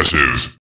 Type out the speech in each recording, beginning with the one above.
impressive.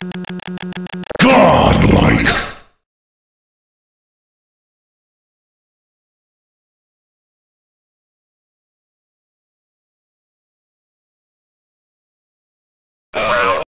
You